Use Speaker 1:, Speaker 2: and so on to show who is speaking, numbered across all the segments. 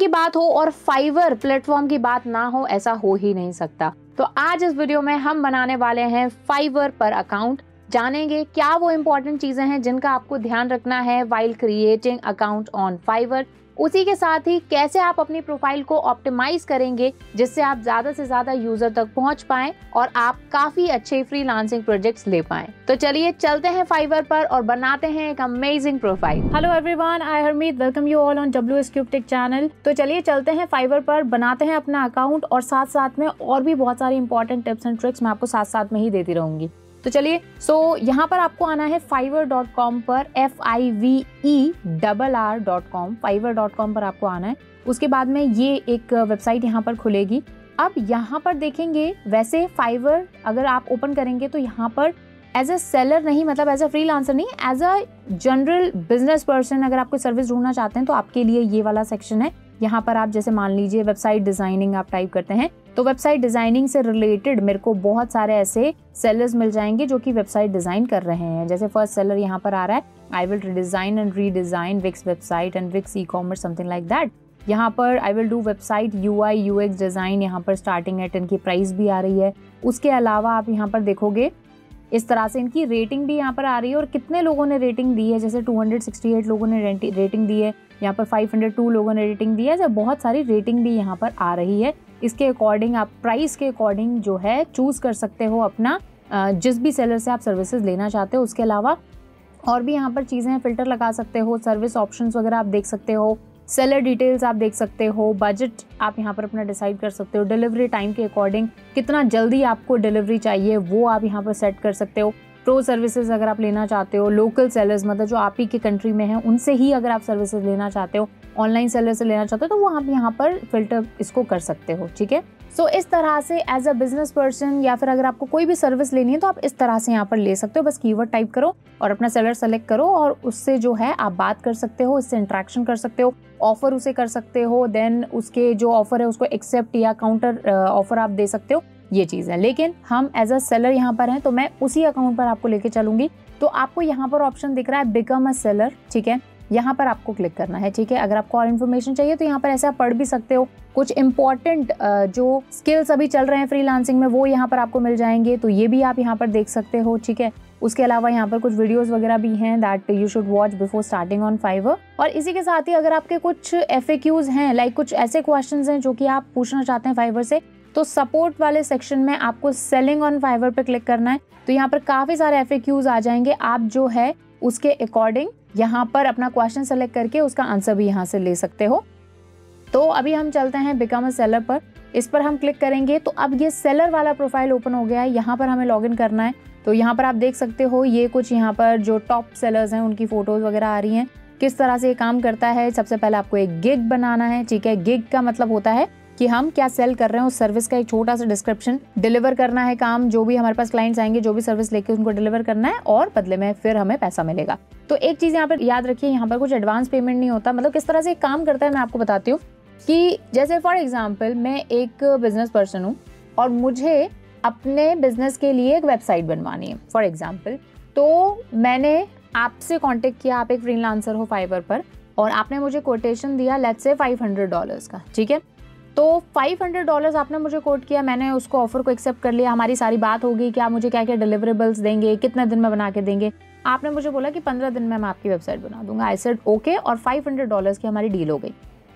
Speaker 1: की बात हो और फाइवर प्लेटफॉर्म की बात ना हो, ऐसा हो ही नहीं सकता। तो आज इस वीडियो में हम बनाने वाले हैं फाइवर पर अकाउंट। जानेंगे क्या वो इम्पोर्टेंट चीज़ें हैं जिनका आपको ध्यान रखना है while creating account on Fiverr उसी के साथ ही कैसे आप अपनी प्रोफ़ाइल को ऑप्टिमाइज करेंगे जिससे आप ज़्यादा से ज़्यादा यूज़र तक पहुँच पाए और आप काफ़ी अच्छे फ्रीलांसिंग प्रोजेक्ट्स ले पाए। तो चलिए चलते हैं फाइवर पर और बनाते हैं एक amazing profile hello everyone I Harmeet welcome you all on W S tech channel तो चलिए चलते हैं फाइवर पर, बनाते हैं अपना अकाउंट और साथ साथ में और भी बहुत सारी इंपॉर्टेंट टिप्स एंड ट्रिक्स मैं आपको साथ साथ में ही देती रहूँगी। तो चलिए सो so, यहाँ पर आपको आना है फाइवर डॉट कॉम पर F I V E double R dot com Fiverr dot com पर आपको आना है। उसके बाद में ये एक वेबसाइट यहाँ पर खुलेगी। अब यहाँ पर देखेंगे वैसे फाइवर अगर आप ओपन करेंगे तो यहाँ पर एज अ सेलर नहीं मतलब एज अ फ्री नहीं as a general business person अगर आप कोई सर्विस ढूंढना चाहते हैं तो आपके लिए ये वाला सेक्शन है। यहाँ पर आप जैसे मान लीजिए वेबसाइट डिज़ाइनिंग आप टाइप करते हैं तो वेबसाइट डिज़ाइनिंग से रिलेटेड मेरे को बहुत सारे ऐसे सेलर्स मिल जाएँगे जो कि वेबसाइट डिज़ाइन कर रहे हैं। जैसे फ़र्स्ट सेलर यहाँ पर आ रहा है I will design and redesign Wix website and Wix e commerce something like that यहाँ पर I will do website U I U X design यहाँ पर स्टार्टिंग एट इनकी प्राइस भी आ रही है। उसके अलावा आप यहाँ पर देखोगे, इस तरह से इनकी रेटिंग भी यहाँ पर आ रही है और कितने लोगों ने रेटिंग दी है? जैसे 268 लोगों ने रेटिंग दी है, यहाँ पर 502 लोगों ने रेटिंग दी है। जब बहुत सारी रेटिंग भी यहाँ पर आ रही है। इसके अकॉर्डिंग आप प्राइस के अकॉर्डिंग जो है चूज़ कर सकते हो अपना जिस भी सेलर से आप सर्विसेज़ लेना चाहते हो, उसके अलावा और भी यहाँ पर चीज़ें हैं फ़िल्टर लगा सकते हो सर्विस ऑप्शंस वगैरह आप देख सकते हो सेलर डिटेल्स आप देख सकते हो बजट आप यहाँ पर अपना डिसाइड कर सकते हो डिलीवरी टाइम के अकॉर्डिंग कितना जल्दी आपको डिलीवरी चाहिए, वो आप यहाँ पर सेट कर सकते हो। प्रो सर्विसेज़ अगर आप लेना चाहते हो लोकल सेलर्स मतलब जो आप ही के कंट्री में हैं, उनसे ही अगर आप सर्विसेज़ लेना चाहते हो ऑनलाइन सेलर से लेना चाहते हो तो वो आप यहाँ पर फ़िल्टर इसको कर सकते हो, ठीक है? सो इस तरह से एज अ बिज़नेस पर्सन या फिर अगर आपको कोई भी सर्विस लेनी है तो आप इस तरह से यहाँ पर ले सकते हो। बस कीवर्ड टाइप करो और अपना सेलर सेलेक्ट करो और उससे जो है आप बात कर सकते हो, इससे इंट्रैक्शन कर सकते हो ऑफ़र उसे कर सकते हो देन उसके जो ऑफ़र है उसको एक्सेप्ट या काउंटर ऑफ़र आप दे सकते हो, ये चीज़ है। लेकिन हम एज अ सेलर यहाँ पर हैं तो मैं उसी अकाउंट पर आपको लेके चलूँगी। तो आपको यहाँ पर ऑप्शन दिख रहा है बिकम अ सेलर ठीक है? यहाँ पर आपको क्लिक करना है, ठीक है? अगर आपको और इन्फॉर्मेशन चाहिए तो यहाँ पर ऐसे आप पढ़ भी सकते हो। कुछ इंपॉर्टेंट जो स्किल्स अभी चल रहे हैं फ्रीलांसिंग में, वो यहाँ पर आपको मिल जाएँगे तो ये भी आप यहाँ पर देख सकते हो, ठीक है? उसके अलावा यहाँ पर कुछ वीडियोस वगैरह भी हैं that you should watch before starting on Fiverr और इसी के साथ ही अगर आपके कुछ एफ़ हैं लाइक कुछ ऐसे क्वेश्चन हैं जो कि आप पूछना चाहते हैं फाइवर से तो सपोर्ट वाले सेक्शन में आपको सेलिंग ऑन फाइवर पर क्लिक करना है। तो यहाँ पर काफ़ी सारे एफ़ आ जाएँगे। आप जो है, उसके अकॉर्डिंग यहाँ पर अपना क्वेश्चन सेलेक्ट करके उसका आंसर भी यहाँ से ले सकते हो। तो अभी हम चलते हैं बिकम अ सेलर पर। इस पर हम क्लिक करेंगे तो अब ये सेलर वाला प्रोफ़ाइल ओपन हो गया है। यहाँ पर हमें लॉगिन करना है। तो यहाँ पर आप देख सकते हो ये कुछ यहाँ पर जो टॉप सेलर्स हैं, उनकी फ़ोटोज़ वगैरह आ रही हैं। किस तरह से ये काम करता है? सबसे पहले आपको एक गिग बनाना है। ठीक है गिग का मतलब होता है कि हम क्या सेल कर रहे हैं, उस सर्विस का एक छोटा सा डिस्क्रिप्शन डिलीवर करना है काम, जो भी हमारे पास क्लाइंट्स आएँगे, जो भी सर्विस लेके उनको डिलीवर करना है, और बदले में फिर हमें पैसा मिलेगा। तो एक चीज़ यहाँ पर याद रखिए, यहाँ पर कुछ एडवांस पेमेंट नहीं होता। मतलब किस तरह से काम करता है, मैं आपको बताती हूँ कि जैसे फॉर एग्ज़ाम्पल मैं एक बिज़नेस पर्सन हूँ, और मुझे अपने बिज़नेस के लिए एक वेबसाइट बनवानी है फॉर एग्ज़ाम्पल तो मैंने आपसे कांटेक्ट किया, आप एक फ्रीलांसर हो फाइवर पर, और आपने मुझे कोटेशन दिया let's say five hundred dollars का, ठीक है? तो 500 डॉलर्स आपने मुझे कोट किया, मैंने उसको ऑफ़र को एक्सेप्ट कर लिया, हमारी सारी बात होगी कि आप मुझे क्या क्या डिलीवरेबल्स देंगे, कितने दिन में बना के देंगे। आपने मुझे बोला कि 15 दिन में मैं आपकी वेबसाइट बना दूँगा। आई सेड ओके और 500 डॉलर्स की हमारी डील हो गई।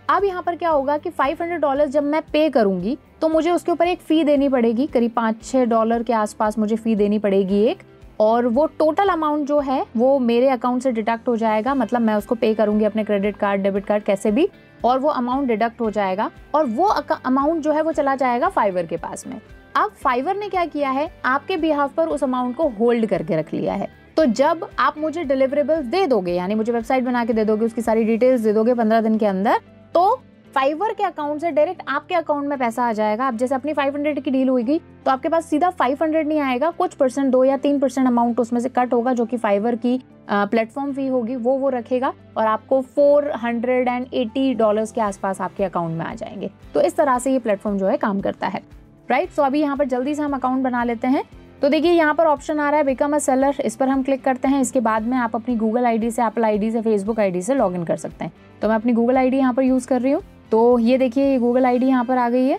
Speaker 1: अब यहाँ पर क्या होगा कि 500 डॉलर जब मैं पे करूँगी तो मुझे उसके ऊपर एक फ़ी देनी पड़ेगी। करीब पाँच छः डॉलर के आसपास मुझे फ़ी देनी पड़ेगी एक। और वो टोटल अमाउंट जो है, वो मेरे अकाउंट से डिडक्ट हो जाएगा। मतलब मैं उसको पे करूँगी अपने क्रेडिट कार्ड डेबिट कार्ड कैसे भी। और वो अमाउंट डिडक्ट हो जाएगा और वो अमाउंट जो है वो चला जाएगा फाइवर के पास में। अब फाइवर ने क्या किया है? आपके बिहाफ पर उस अमाउंट को होल्ड करके रख लिया है। तो जब आप मुझे डिलीवरेबल दे दोगे, यानी मुझे वेबसाइट बना के दे दोगे, उसकी सारी डिटेल्स दे दोगे पंद्रह दिन के अंदर तो फाइवर के अकाउंट से डायरेक्ट आपके अकाउंट में पैसा आ जाएगा। आप जैसे अपनी 500 की डील हुई तो आपके पास सीधा 500 नहीं आएगा, कुछ परसेंट दो या तीन परसेंट अमाउंट उसमें से कट होगा, जो कि फाइवर की प्लेटफॉर्म फ़ी होगी, वो वो रखेगा और आपको 480 डॉलर्स के आसपास आपके अकाउंट में आ जाएँगे। तो इस तरह से ये प्लेटफॉर्म जो है काम करता है। राइट सो अभी यहाँ पर जल्दी से हम अकाउंट बना लेते हैं। तो देखिए, यहाँ पर ऑप्शन आ रहा है बिकम अ सेलर इस पर हम क्लिक करते हैं। इसके बाद में आप अपनी गूगल आईडी से एप्पल आईडी से फेसबुक आईडी से लॉगिन कर सकते हैं। तो मैं अपनी गूगल आईडी यहाँ पर यूज़ कर रही हूँ। तो ये देखिए गूगल आई डी यहाँ पर आ गई है।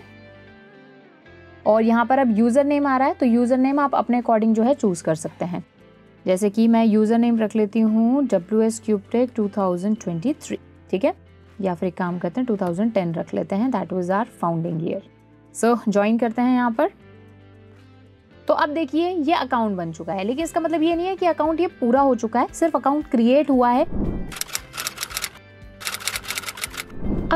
Speaker 1: और यहाँ पर अब यूज़र नेम आ रहा है तो यूज़र नेम आप अपने अकॉर्डिंग जो है चूज़ कर सकते हैं। जैसे कि मैं यूज़र नेम रख लेती हूँ W S cube tech two ठीक है? या फिर एक काम करते हैं टू थाउज़ेंड टेन रख लेते हैं that was our founding year so join करते हैं यहाँ पर। तो अब देखिए, ये अकाउंट बन चुका है। लेकिन इसका मतलब ये नहीं है कि अकाउंट ये पूरा हो चुका है, सिर्फ़ अकाउंट क्रिएट हुआ है।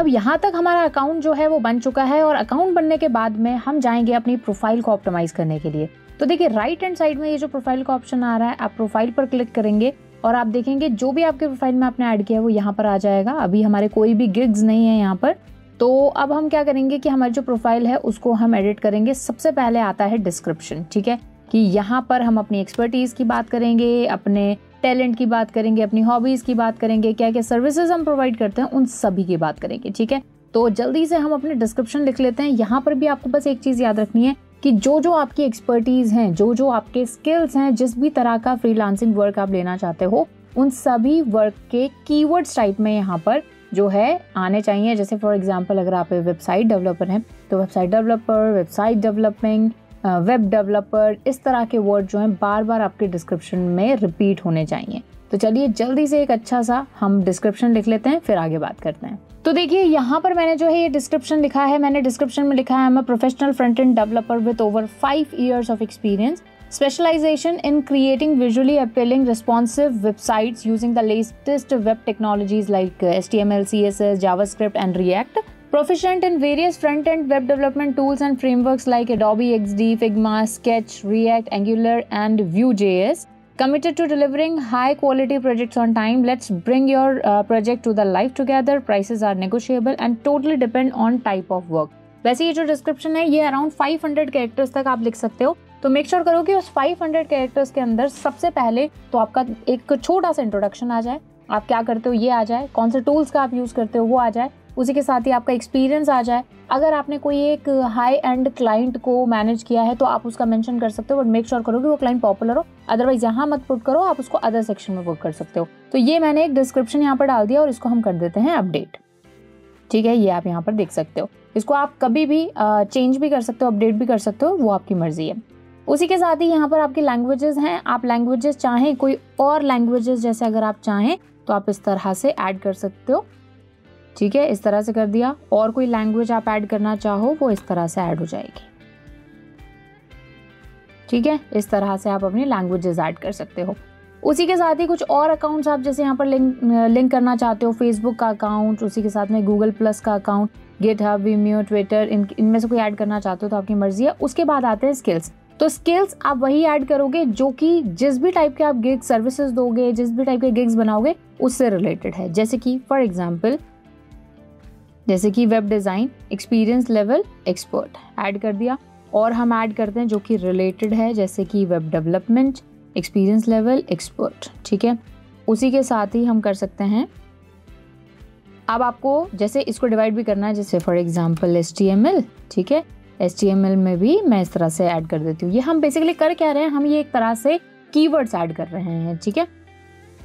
Speaker 1: अब यहाँ तक हमारा अकाउंट जो है वो बन चुका है और अकाउंट बनने के बाद में हम जाएँगे अपनी प्रोफ़ाइल को ऑप्टिमाइज करने के लिए। तो देखिए राइट हैंड साइड में ये जो प्रोफ़ाइल का ऑप्शन आ रहा है, आप प्रोफ़ाइल पर क्लिक करेंगे और आप देखेंगे जो भी आपके प्रोफ़ाइल में आपने ऐड किया है वो यहाँ पर आ जाएगा। अभी हमारे कोई भी गिग्स नहीं है यहाँ पर। तो अब हम क्या करेंगे कि हमारी जो प्रोफ़ाइल है उसको हम एडिट करेंगे। सबसे पहले आता है डिस्क्रिप्शन ठीक है? कि यहाँ पर हम अपनी एक्सपर्टीज़ की बात करेंगे, अपने टैलेंट की बात करेंगे, अपनी हॉबीज़ की बात करेंगे क्या क्या सर्विसेज़ हम प्रोवाइड करते हैं, उन सभी की बात करेंगे, ठीक है? तो जल्दी से हम अपने डिस्क्रिप्शन लिख लेते हैं। यहाँ पर भी आपको बस एक चीज़ याद रखनी है कि जो जो आपकी एक्सपर्टीज़ हैं, जो जो आपके स्किल्स हैं, जिस भी तरह का फ्रीलांसिंग वर्क आप लेना चाहते हो, उन सभी वर्क के कीवर्ड्स टाइप में यहाँ पर जो है आने चाहिए। जैसे फॉर एग्जांपल अगर आप वेबसाइट डेवलपर हैं तो website developer website developing web developer इस तरह के वर्ड जो हैं बार बार आपके डिस्क्रिप्शन में रिपीट होने चाहिए तो चलिए जल्दी से एक अच्छा सा हम डिस्क्रिप्शन लिख लेते हैं फिर आगे बात करते हैं तो देखिए यहाँ पर मैंने जो है ये डिस्क्रिप्शन लिखा है मैंने डिस्क्रिप्शन में लिखा है मैं professional front end developer with over five years of experience specialization in creating visually appealing responsive specialization in creating visually appealing responsive websites using the latest web technologies like HTML, CSS, JavaScript, and React. Proficient in various front end web development tools and frameworks like Adobe XD, Figma, Sketch, React, Angular, and Vue.js. Committed to delivering high quality projects on time. Let's bring your uh, project to the life together. Prices are negotiable and totally depend on type of work. वैसे ये जो description है ये around 500 characters तक आप लिख सकते हो तो मेक श्योर sure करो कि उस 500 कैरेक्टर्स के अंदर सबसे पहले तो आपका एक छोटा सा इंट्रोडक्शन आ जाए आप क्या करते हो ये आ जाए कौन से टूल्स का आप यूज़ करते हो वो आ जाए उसी के साथ ही आपका एक्सपीरियंस आ जाए। अगर आपने कोई एक हाई एंड क्लाइंट को मैनेज किया है तो आप उसका मेंशन कर सकते हो बट मेक श्योर करो कि वो क्लाइंट पॉपुलर हो। अदरवाइज़ यहाँ मत पुट करो, आप उसको अदर सेक्शन में पुट कर सकते हो। तो ये मैंने एक डिस्क्रिप्शन यहाँ पर डाल दिया और इसको हम कर देते हैं अपडेट ठीक है, ये आप यहाँ पर देख सकते हो। इसको आप कभी भी चेंज भी कर सकते हो अपडेट भी कर सकते हो, वो आपकी मर्ज़ी है। उसी के साथ ही यहाँ पर आपकी लैंग्वेजेस हैं। आप लैंग्वेजेस चाहें, कोई और लैंग्वेजेस जैसे अगर आप चाहें तो आप इस तरह से ऐड कर सकते हो। ठीक है, इस तरह से कर दिया। और कोई लैंग्वेज आप ऐड करना चाहो, वो इस तरह से ऐड हो जाएगी। ठीक है, इस तरह से आप अपनी लैंग्वेजेस ऐड कर सकते हो। उसी के साथ ही कुछ और अकाउंट्स आप जैसे यहाँ पर लिंक लिंक करना चाहते हो फेसबुक का अकाउंट उसी के साथ में गूगल प्लस का account GitHub Vimeo Twitter इन, इनमें से कोई ऐड करना चाहते हो तो आपकी मर्ज़ी है। उसके बाद आते हैं स्किल्स तो स्किल्स आप वही ऐड करोगे जो कि जिस भी टाइप के आप गिग सर्विसेज़ दोगे, जिस भी टाइप के गिग्स बनाओगे, उससे रिलेटेड है। जैसे कि फॉर एग्ज़ाम्पल जैसे कि web design experience level expert add कर दिया। और हम ऐड करते हैं जो कि रिलेटेड है, जैसे कि web development experience level expert ठीक है? उसी के साथ ही हम कर सकते हैं। अब आपको जैसे इसको डिवाइड भी करना है, जैसे फॉर एग्ज़ाम्पल एस ठीक है? एस में भी मैं इस तरह से ऐड कर देती हूँ। ये हम बेसिकली कर क्या रहे हैं? हम ये एक तरह से कीवर्ड्स ऐड कर रहे हैं, ठीक है?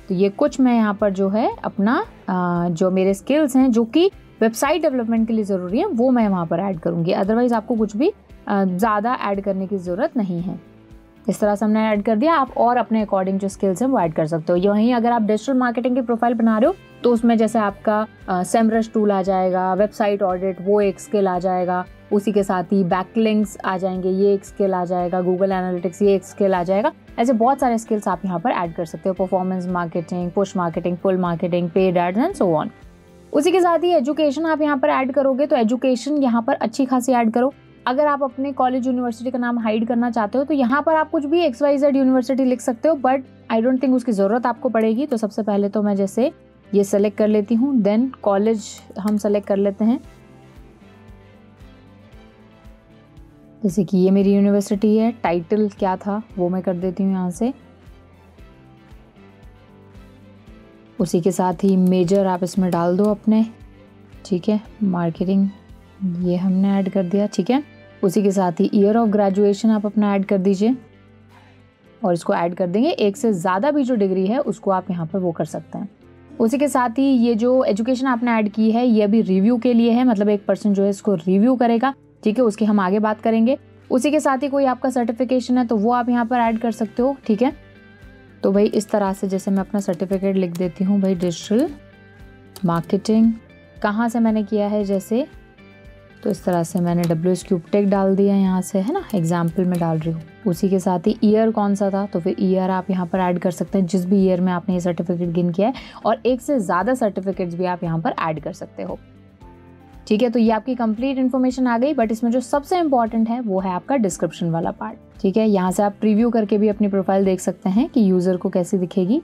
Speaker 1: तो ये कुछ मैं यहाँ पर जो है अपना जो मेरे स्किल्स हैं, जो कि वेबसाइट डेवलपमेंट के लिए ज़रूरी है, वो मैं वहाँ पर ऐड करूँगी। अदरवाइज़ आपको कुछ भी ज़्यादा ऐड करने की ज़रूरत नहीं है। इस तरह से हमने ऐड कर दिया, आप और अपने अकॉर्डिंग जो स्किल्स हैं वो ऐड कर सकते हो। वहीं अगर आप डिजिटल मार्केटिंग की प्रोफ़ाइल बना रहे हो तो उसमें जैसे आपका सेमरस टूल आ जाएगा, वेबसाइट ऑडिट वो एक स्किल आ जाएगा, उसी के साथ ही बैकलिंक्स आ जाएँगे, ये एक स्किल आ जाएगा गूगल एनालिटिक्स ये एक स्किल आ जाएगा। ऐसे बहुत सारे स्किल्स आप यहाँ पर ऐड कर सकते हो performance marketing push marketing full marketing paid ad and so on उसी के साथ ही एजुकेशन आप यहाँ पर ऐड करोगे तो एजुकेशन यहाँ पर अच्छी खासी ऐड करो। अगर आप अपने कॉलेज यूनिवर्सिटी का नाम हाइड करना चाहते हो तो यहाँ पर आप कुछ भी एक्स वाई जेड यूनिवर्सिटी लिख सकते हो बट आई डोंट थिंक उसकी ज़रूरत आपको पड़ेगी। तो सबसे पहले तो मैं जैसे ये सेलेक्ट कर लेती हूँ देन कॉलेज हम सेलेक्ट कर लेते हैं। जैसे कि ये मेरी यूनिवर्सिटी है टाइटल क्या था वो मैं कर देती हूँ यहाँ से। उसी के साथ ही मेजर आप इसमें डाल दो अपने। ठीक है मार्केटिंग ये हमने ऐड कर दिया, ठीक है? उसी के साथ ही ईयर ऑफ़ ग्रेजुएशन आप अपना ऐड कर दीजिए। और इसको ऐड कर देंगे, एक से ज़्यादा भी जो डिग्री है, उसको आप यहाँ पर वो कर सकते हैं। उसी के साथ ही ये जो एजुकेशन आपने ऐड की है, ये अभी रिव्यू के लिए है मतलब एक पर्सन जो है इसको रिव्यू करेगा। ठीक है, उसकी हम आगे बात करेंगे। उसी के साथ ही कोई आपका सर्टिफिकेशन है तो वो आप यहाँ पर ऐड कर सकते हो, ठीक है? तो भाई इस तरह से जैसे मैं अपना सर्टिफिकेट लिख देती हूँ भाई डिजिटल मार्केटिंग कहाँ से मैंने किया है जैसे? तो इस तरह से मैंने डब्ल्यू एस क्यूब टेक डाल दिया यहाँ से, है ना? एग्ज़ाम्पल में डाल रही हूँ। उसी के साथ ही ईयर कौन सा था? तो फिर ईयर आप यहाँ पर ऐड कर सकते हैं, जिस भी ईयर में आपने ये सर्टिफिकेट गिन किया है, और एक से ज़्यादा सर्टिफिकेट्स भी आप यहाँ पर ऐड कर सकते हो। ठीक है तो ये आपकी कंप्लीट इन्फॉर्मेशन आ गई बट इसमें जो सबसे इंपॉर्टेंट है, वो है आपका डिस्क्रिप्शन वाला पार्ट ठीक है, यहाँ से आप प्रीव्यू करके भी अपनी प्रोफ़ाइल देख सकते हैं कि यूज़र को कैसी दिखेगी.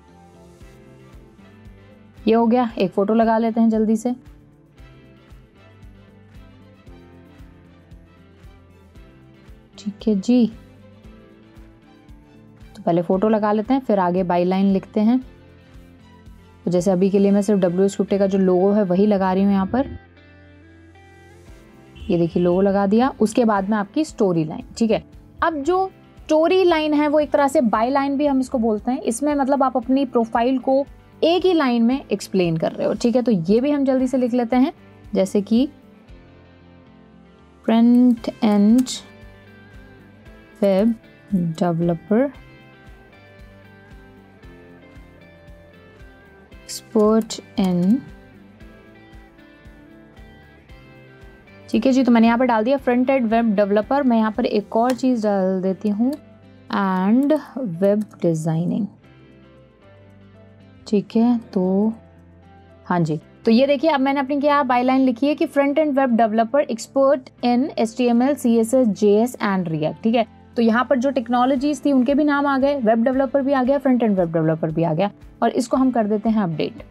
Speaker 1: ये हो गया, एक फ़ोटो लगा लेते हैं जल्दी से. ठीक है जी. तो पहले फ़ोटो लगा लेते हैं, फिर आगे बाई लाइन लिखते हैं. तो जैसे अभी के लिए मैं सिर्फ़ डब्ल्यू स्क्रिप्टे का जो लोगो है, वही लगा रही हूँ यहाँ पर. ये देखिए लोगो लगा दिया। उसके बाद में आपकी स्टोरी लाइन ठीक है? अब जो स्टोरी लाइन है, वो एक तरह से बाई लाइन भी हम इसको बोलते हैं। इसमें मतलब आप अपनी प्रोफ़ाइल को एक ही लाइन में एक्सप्लेन कर रहे हो, ठीक है? तो ये भी हम जल्दी से लिख लेते हैं। जैसे कि front end web developer expert in ठीक है जी तो मैंने यहाँ पर डाल दिया फ्रंट एंड वेब डेवलपर मैं यहाँ पर एक और चीज़ डाल देती हूँ। एंड वेब डिज़ाइनिंग ठीक है तो हाँ जी तो ये देखिए, अब मैंने अपनी क्या बाई लाइन लिखी है कि front end web developer expert in H T M L C S S J S and React ठीक है तो यहाँ पर जो टेक्नोलॉजीज़ थी, उनके भी नाम आ गए वेब डेवलपर भी आ गया फ्रंट एंड वेब डेवलपर भी आ गया। और इसको हम कर देते हैं अपडेट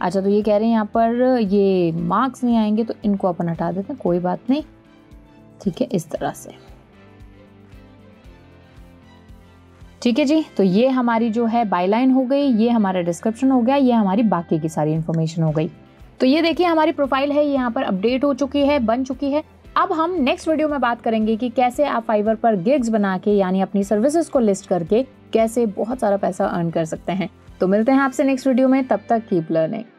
Speaker 1: अच्छा तो ये कह रहे हैं यहाँ पर ये मार्क्स नहीं आएँगे तो इनको अपन हटा देते हैं, कोई बात नहीं। ठीक है, इस तरह से। ठीक है जी तो ये हमारी जो है बाईलाइन हो गई, ये हमारा डिस्क्रिप्शन हो गया, ये हमारी बाकी की सारी इन्फॉर्मेशन हो गई। तो ये देखिए, हमारी प्रोफ़ाइल है यहाँ पर अपडेट हो चुकी है, बन चुकी है। अब हम नेक्स्ट वीडियो में बात करेंगे कि कैसे आप फाइवर पर गिग्स बना के, यानी अपनी सर्विसेज़ को लिस्ट करके, कैसे बहुत सारा पैसा अर्न कर सकते हैं। तो मिलते हैं आपसे नेक्स्ट वीडियो में तब तक कीप लर्निंग